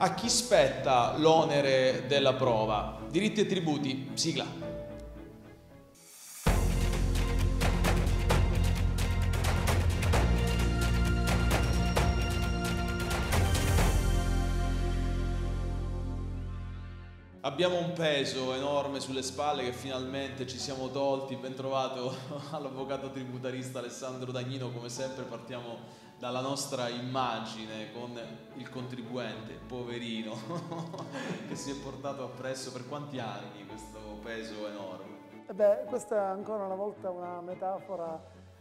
A chi spetta l'onere della prova? Diritti e tributi, sigla. Abbiamo un peso enorme sulle spalle che finalmente ci siamo tolti. Ben trovato all'avvocato tributarista Alessandro Dagnino. Come sempre partiamo dalla nostra immagine con il contribuente, poverino, che si è portato appresso per quanti anni questo peso enorme. E beh, questa è ancora una volta una metafora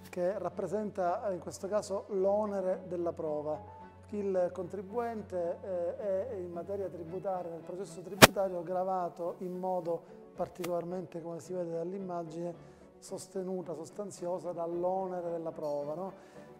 che rappresenta in questo caso l'onere della prova il contribuente eh, è in materia tributaria, nel processo tributario, gravato in modo particolarmente, come si vede dall'immagine, sostenuta, sostanziosa dall'onere della prova. No?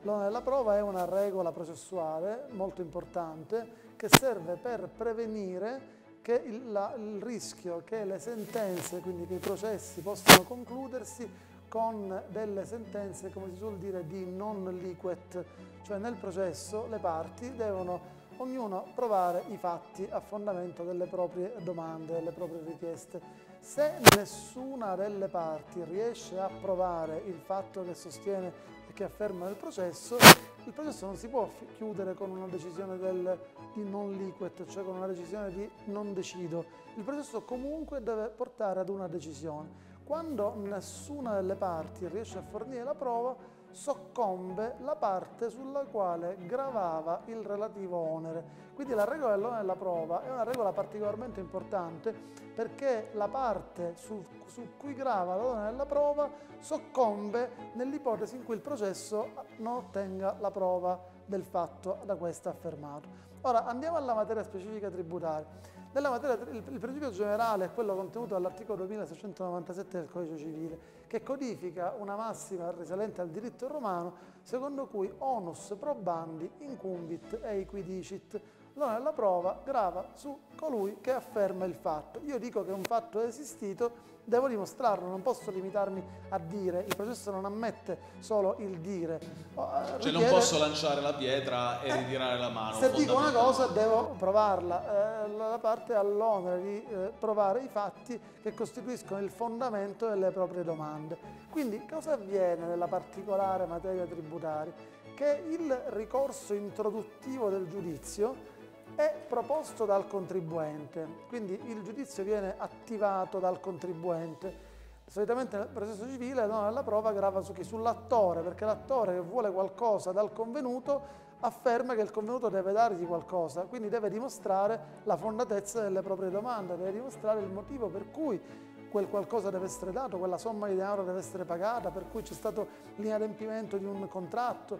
L'onere della prova è una regola processuale molto importante che serve per prevenire che il, la, il rischio che le sentenze, quindi che i processi possano concludersi con delle sentenze, come si suol dire, di non liquet, cioè nel processo le parti devono ognuno provare i fatti a fondamento delle proprie domande, delle proprie richieste. Se nessuna delle parti riesce a provare il fatto che sostiene che afferma nel processo, il processo non si può chiudere con una decisione del, di non liquet, cioè con una decisione di non decido. Il processo comunque deve portare ad una decisione. Quando nessuna delle parti riesce a fornire la prova, soccombe la parte sulla quale gravava il relativo onere. Quindi la regola dell'onere della prova è una regola particolarmente importante perché la parte su, su cui grava l'onere della prova soccombe nell'ipotesi in cui il processo non ottenga la prova del fatto da questa affermato. Ora andiamo alla materia specifica tributaria. Nella materia, il, principio generale è quello contenuto dall'articolo 2697 del Codice Civile, che codifica una massima risalente al diritto romano, secondo cui onus probandi incumbit e equidicit, l'onere della prova grava su colui che afferma il fatto. Io dico che un fatto è esistito, devo dimostrarlo, non posso limitarmi a dire, il processo non ammette solo il dire. Cioè richiede... non posso lanciare la pietra e eh, ritirare la mano. Se dico una cosa devo provarla, eh, la parte ha l'onere di eh, provare i fatti che costituiscono il fondamento delle proprie domande. Quindi cosa avviene nella particolare materia tributaria? Che il ricorso introduttivo del giudizio è proposto dal contribuente, quindi il giudizio viene attivato dal contribuente. Solitamente nel processo civile la prova grava su chi? Sull'attore, perché l'attore che vuole qualcosa dal convenuto afferma che il convenuto deve dargli qualcosa, quindi deve dimostrare la fondatezza delle proprie domande, deve dimostrare il motivo per cui quel qualcosa deve essere dato, quella somma di denaro deve essere pagata, per cui c'è stato l'inadempimento di un contratto.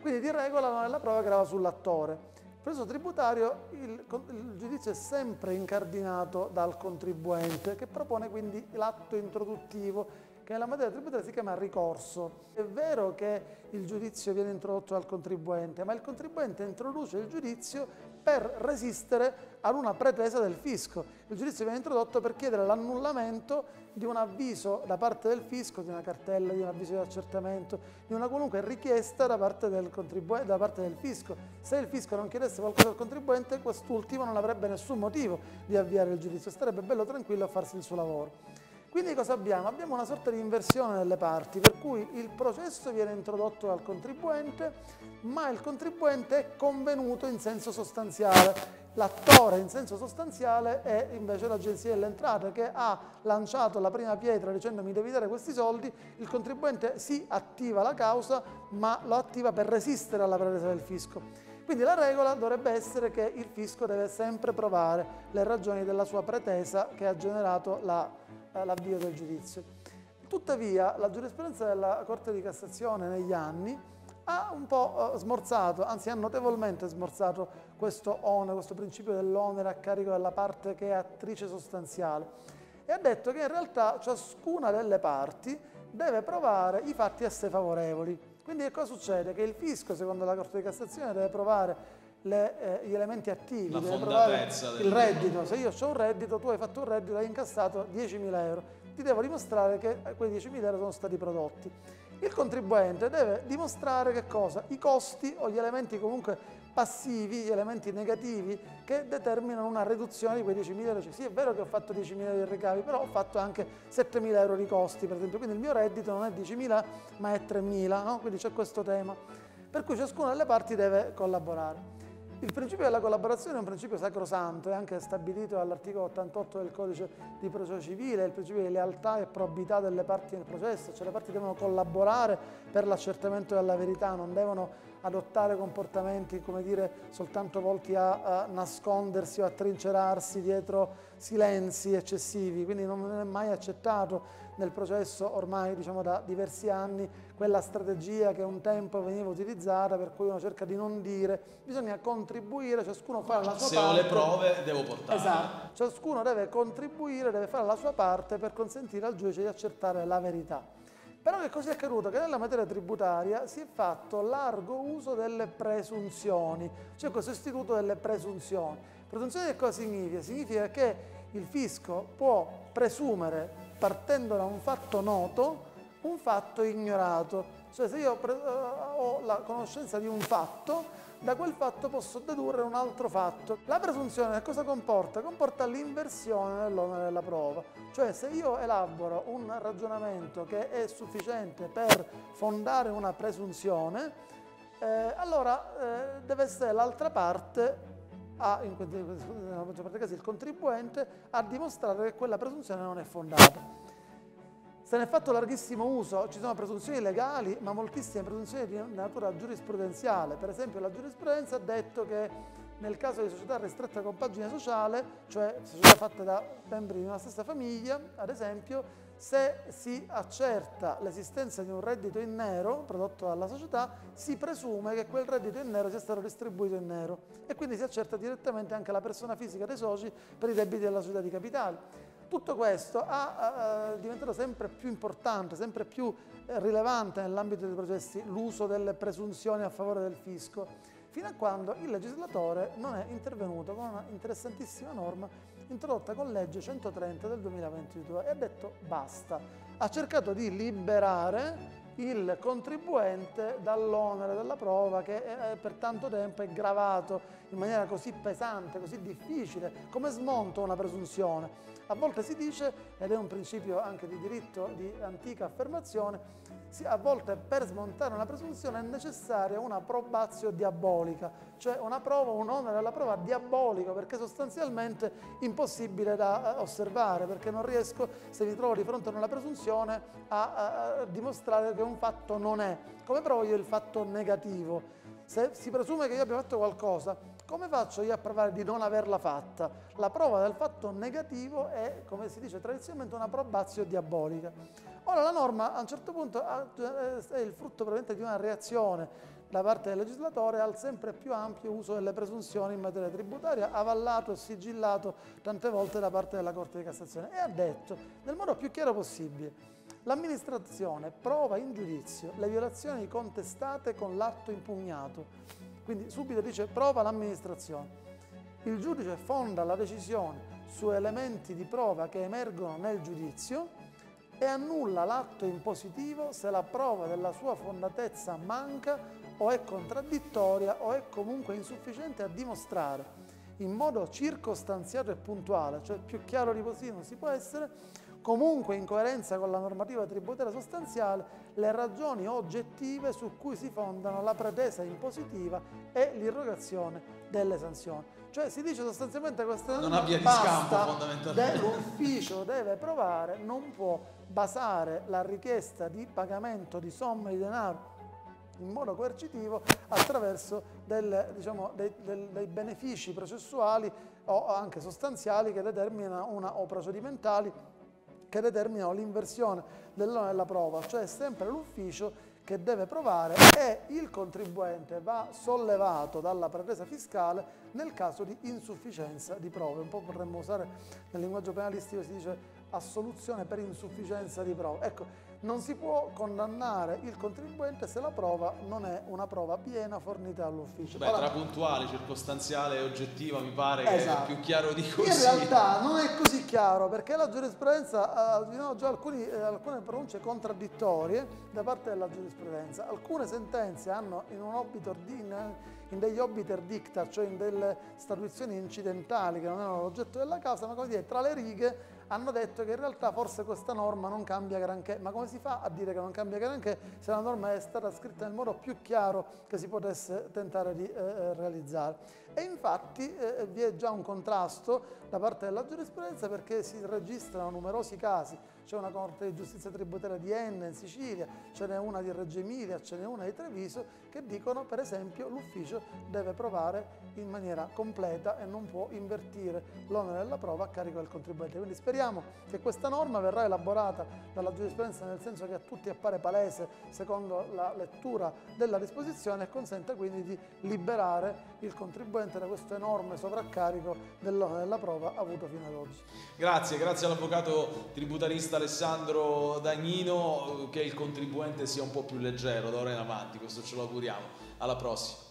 Quindi di regola la prova grava sull'attore processo tributario il, il, giudizio è sempre incardinato dal contribuente che propone quindi l'atto introduttivo che nella materia tributaria si chiama ricorso. È vero che il giudizio viene introdotto dal contribuente, ma il contribuente introduce il giudizio per resistere ad una pretesa del fisco. Il giudizio viene introdotto per chiedere l'annullamento di un avviso da parte del fisco, di una cartella, di un avviso di accertamento, di una qualunque richiesta da parte del, da parte del fisco. Se il fisco non chiedesse qualcosa al contribuente, quest'ultimo non avrebbe nessun motivo di avviare il giudizio, starebbe bello tranquillo a farsi il suo lavoro. Quindi cosa abbiamo? Abbiamo una sorta di inversione delle parti, per cui il processo viene introdotto dal contribuente, ma il contribuente è convenuto in senso sostanziale. L'attore in senso sostanziale è invece l'Agenzia delle Entrate che ha lanciato la prima pietra dicendo mi devi dare questi soldi, il contribuente si attiva la causa ma lo attiva per resistere alla pretesa del fisco. Quindi la regola dovrebbe essere che il fisco deve sempre provare le ragioni della sua pretesa che ha generato la l'avvio del giudizio. Tuttavia la giurisprudenza della Corte di Cassazione negli anni ha un po' eh, smorzato, anzi ha notevolmente smorzato questo onere, questo principio dell'onere a carico della parte che è attrice sostanziale e ha detto che in realtà ciascuna delle parti deve provare i fatti a sé favorevoli. Quindi che cosa succede? Che il fisco, secondo la Corte di Cassazione, deve provare le, eh, gli elementi attivi, la deve provare il reddito. Se io ho un reddito, tu hai fatto un reddito, hai incassato 10.000 euro, ti devo dimostrare che quei 10.000 euro sono stati prodotti. Il contribuente deve dimostrare che cosa? I costi o gli elementi comunque passivi, gli elementi negativi che determinano una riduzione di quei 10.000 euro. Sì, è vero che ho fatto 10.000 euro di ricavi, però ho fatto anche 7.000 euro di costi, per esempio, quindi il mio reddito non è 10.000 ma è 3.000, no? quindi c'è questo tema. Per cui ciascuna delle parti deve collaborare. Il principio della collaborazione è un principio sacrosanto, è anche stabilito dall'articolo 88 del codice di processo civile, il principio di lealtà e probità delle parti nel processo, cioè le parti devono collaborare per l'accertamento della verità, non devono adottare comportamenti come dire soltanto volti a, a nascondersi o a trincerarsi dietro silenzi eccessivi, quindi non è mai accettato nel processo ormai diciamo da diversi anni quella strategia che un tempo veniva utilizzata per cui uno cerca di non dire, bisogna contribuire, ciascuno fa la sua Se parte. Se ho le prove devo portare. Esatto, ciascuno deve contribuire, deve fare la sua parte per consentire al giudice di accertare la verità. Però che cosa è accaduto? Che nella materia tributaria si è fatto largo uso delle presunzioni, cioè questo istituto delle presunzioni. Presunzione che cosa significa? Significa che il fisco può presumere, partendo da un fatto noto, un fatto ignorato. Cioè se io eh, ho la conoscenza di un fatto, da quel fatto posso dedurre un altro fatto. La presunzione cosa comporta? Comporta l'inversione dell'onere della prova. Cioè se io elaboro un ragionamento che è sufficiente per fondare una presunzione, eh, allora eh, deve essere l'altra parte a, in dei casi il contribuente, a dimostrare che quella presunzione non è fondata. Se ne è fatto larghissimo uso, ci sono presunzioni legali, ma moltissime presunzioni di natura giurisprudenziale. Per esempio la giurisprudenza ha detto che nel caso di società ristretta compagine sociale, cioè società fatte da membri di una stessa famiglia, ad esempio, se si accerta l'esistenza di un reddito in nero prodotto dalla società, si presume che quel reddito in nero sia stato distribuito in nero e quindi si accerta direttamente anche la persona fisica dei soci per i debiti della società di capitali. Tutto questo è diventato sempre più importante, sempre più eh, rilevante nell'ambito dei processi l'uso delle presunzioni a favore del fisco, fino a quando il legislatore non è intervenuto con una interessantissima norma introdotta con legge 130 del 2022 e ha detto basta. Ha cercato di liberare il contribuente dall'onere della prova che eh, per tanto tempo è gravato in maniera così pesante, così difficile, come smonto una presunzione. A volte si dice, ed è un principio anche di diritto di antica affermazione, a volte per smontare una presunzione è necessaria una probatio diabolica, cioè una prova, un onere della prova diabolico, perché sostanzialmente impossibile da eh, osservare, perché non riesco, se mi trovo di fronte a una presunzione, a, a, a dimostrare che un fatto non è. Come provo io il fatto negativo? Se si presume che io abbia fatto qualcosa, come faccio io a provare di non averla fatta? La prova del fatto negativo è, come si dice tradizionalmente, una probazio diabolica. Ora la norma a un certo punto è il frutto probabilmente di una reazione da parte del legislatore al sempre più ampio uso delle presunzioni in materia tributaria, avallato e sigillato tante volte da parte della Corte di Cassazione e ha detto nel modo più chiaro possibile l'amministrazione prova in giudizio le violazioni contestate con l'atto impugnato quindi subito dice prova l'amministrazione. Il giudice fonda la decisione su elementi di prova che emergono nel giudizio e annulla l'atto impositivo se la prova della sua fondatezza manca o è contraddittoria o è comunque insufficiente a dimostrare in modo circostanziato e puntuale, cioè più chiaro di così non si può essere, comunque in coerenza con la normativa tributaria sostanziale, le ragioni oggettive su cui si fondano la pretesa impositiva e l'irrogazione delle sanzioni. Cioè si dice sostanzialmente questa non ha via di scampo fondamentalmente. L'ufficio deve provare, non può basare la richiesta di pagamento di somme di denaro in modo coercitivo attraverso del, diciamo, dei, dei, dei, benefici processuali o anche sostanziali che determinano una, o procedimentali che determinano l'inversione dell'onere della prova, cioè è sempre l'ufficio che deve provare e il contribuente va sollevato dalla pretesa fiscale nel caso di insufficienza di prove. Un po' potremmo usare nel linguaggio penalistico si dice assoluzione per insufficienza di prove. Ecco, non si può condannare il contribuente se la prova non è una prova piena fornita dall'ufficio. Beh, tra puntuale, circostanziale e oggettiva mi pare esatto. che è esatto. più chiaro di così. In realtà non è così chiaro perché la giurisprudenza ha uh, già alcuni, eh, alcune pronunce contraddittorie da parte della giurisprudenza. Alcune sentenze hanno in un obito di, in, in degli obiter dicta, cioè in delle statuizioni incidentali che non erano l'oggetto della causa, ma come dire, tra le righe hanno detto che in realtà forse questa norma non cambia granché, ma come si fa a dire che non cambia granché se la norma è stata scritta nel modo più chiaro che si potesse tentare di eh, eh realizzare? E infatti eh, vi è già un contrasto da parte della giurisprudenza perché si registrano numerosi casi c'è una Corte di Giustizia Tributaria di Enna in Sicilia, ce n'è una di Reggio Emilia, ce n'è una di Treviso, che dicono per esempio l'ufficio deve provare in maniera completa e non può invertire l'onere della prova a carico del contribuente. Quindi speriamo che questa norma verrà elaborata dalla giurisprudenza nel senso che a tutti appare palese secondo la lettura della disposizione e consenta quindi di liberare il contribuente da questo enorme sovraccarico dell'onere della prova avuto fino ad oggi. Grazie, grazie all'avvocato tributarista Alessandro Dagnino che il contribuente sia un po' più leggero da ora in avanti, questo ce lo auguriamo. Alla prossima.